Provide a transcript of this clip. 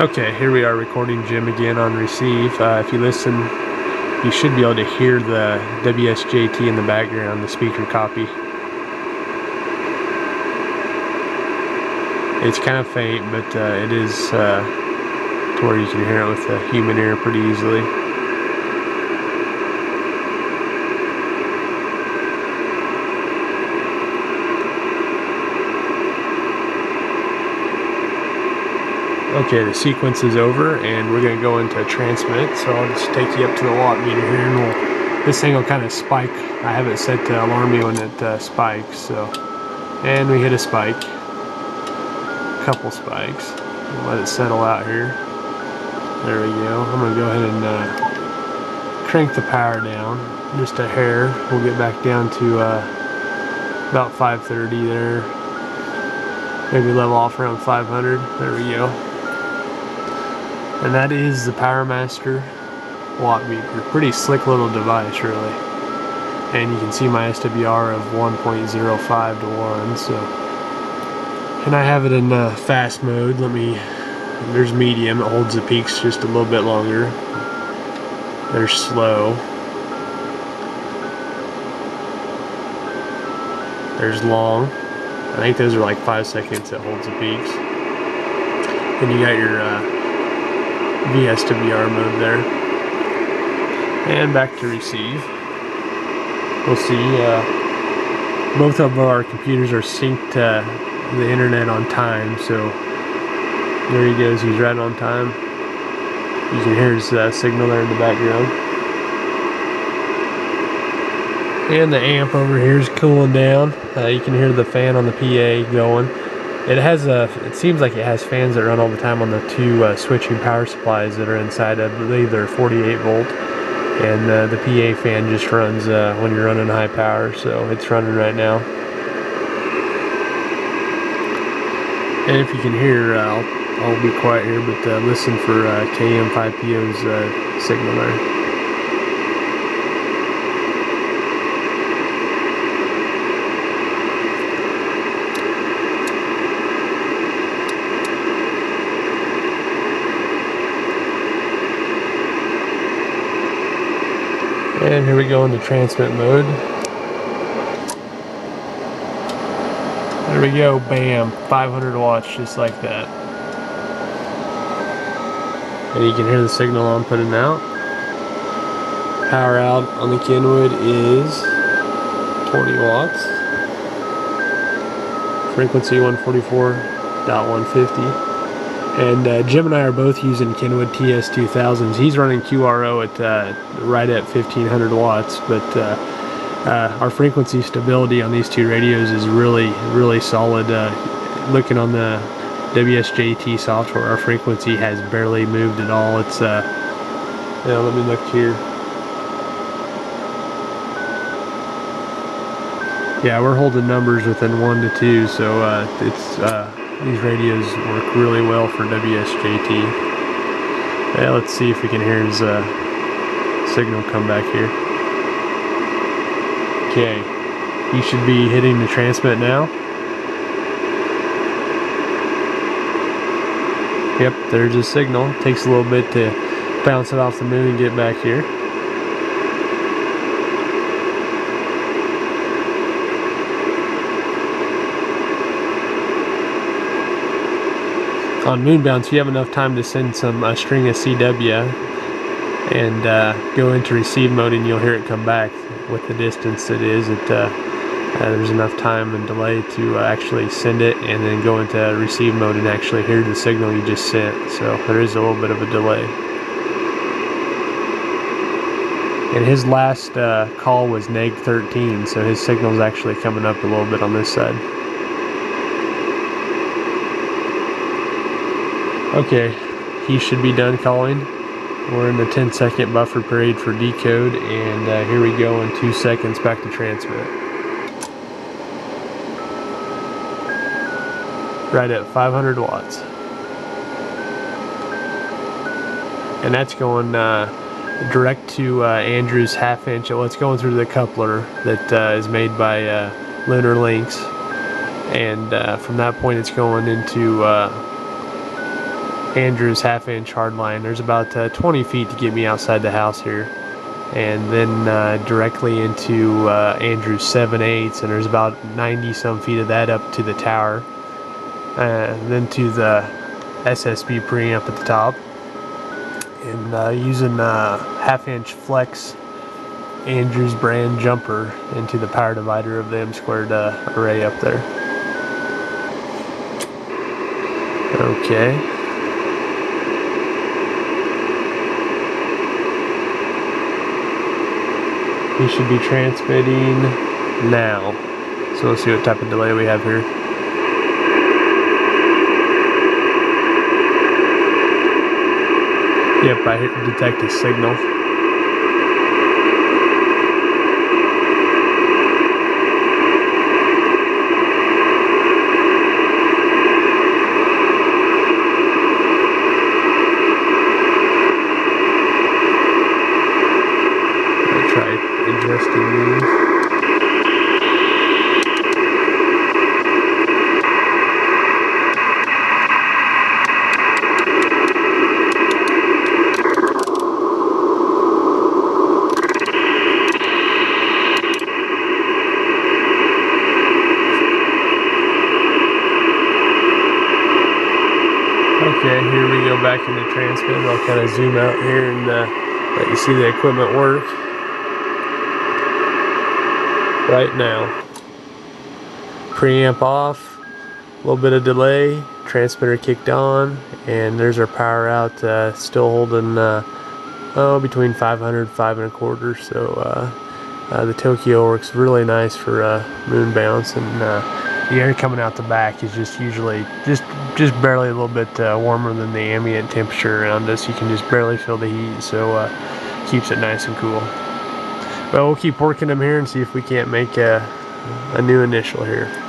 Okay, here we are recording Jim again on receive. Uh, if you listen, you should be able to hear the WSJT in the background, the speaker copy. It's kind of faint, but uh, it is uh, to where you can hear it with the human ear pretty easily. Okay, the sequence is over and we're going to go into transmit. So I'll just take you up to the watt meter here and we'll, this thing will kind of spike. I have it set to alarm me when it uh, spikes. So, and we hit a spike, a couple spikes. Let it settle out here. There we go. I'm to go ahead and uh, crank the power down just a hair. We'll get back down to uh, about 530 there. Maybe level off around 500. There we go. And that is the PowerMaster watt meter. Pretty slick little device, really. And you can see my SWR of 1.05 to 1, so. And I have it in uh, fast mode. Let me, there's medium, it holds the peaks just a little bit longer. There's slow. There's long. I think those are like five seconds that holds the peaks. Then you got your uh, VSWR mode there. And back to receive. We'll see, uh, both of our computers are synced to the internet on time, so there he goes, he's right on time. You can hear his uh, signal there in the background. And the amp over here is cooling down. Uh, you can hear the fan on the PA going. It has a. It seems like it has fans that run all the time on the two uh, switching power supplies that are inside. I believe they're 48 volt, and uh, the PA fan just runs uh, when you're running high power. So it's running right now. And if you can hear, uh, I'll, I'll be quiet here, but uh, listen for uh, KM5PO's signal there. And here we go into transmit mode. There we go, bam, 500 watts, just like that. And you can hear the signal I'm putting out. Power out on the Kenwood is 20 watts. Frequency 144.150. And uh, Jim and I are both using Kenwood TS2000s. He's running QRO at uh, right at 1500 watts, but uh, uh, our frequency stability on these two radios is really, really solid. Uh, looking on the WSJT software, our frequency has barely moved at all. It's, uh, know, let me look here. Yeah, we're holding numbers within one to two, so it's these radios work really well for WSJT. Yeah, let's see if we can hear his uh, signal come back here. Okay, he should be hitting the transmit now. Yep, there's his signal. Takes a little bit to bounce it off the moon and get back here. On Moonbounce, you have enough time to send some uh, string of CW and uh, go into receive mode, and you'll hear it come back with the distance it is. It uh, uh there's enough time and delay to uh, actually send it, and then go into receive mode and actually hear the signal you just sent. So there is a little bit of a delay. And his last call was neg 13, so his signal is actually coming up a little bit on this side. Okay, he should be done calling. We're in the 10 second buffer period for decode, and uh, here we go in two seconds back to transmit. Right at 500 watts. And that's going uh, direct to uh, Andrew's half inch. Well, it's going through the coupler that uh, is made by uh, Lunar Links. And uh, from that point, it's going into Andrews half inch hard line. There's about uh, 20 feet to get me outside the house here. And then uh, directly into uh, Andrews 7 8 and there's about 90 some feet of that up to the tower. And then to the SSB preamp at the top. And uh, using uh, half inch flex Andrews brand jumper into the power divider of the M squared uh, array up there. Okay. He should be transmitting now. So let's see what type of delay we have here. Yep, I hit detect a signal. I'll try Okay, here we go back into transmit. I'll kind of zoom out here and uh, let you see the equipment work right now. Preamp off, a little bit of delay, transmitter kicked on, and there's our power out. Uh, still holding uh, oh between 500 five and a quarter. So uh, uh, the Tokyo works really nice for uh, moon bounce, and uh, the air coming out the back is just usually just just barely a little bit warmer than the ambient temperature around us. You can just barely feel the heat, so keeps it nice and cool. Well, we'll keep working them here and see if we can't make a, a new initial here.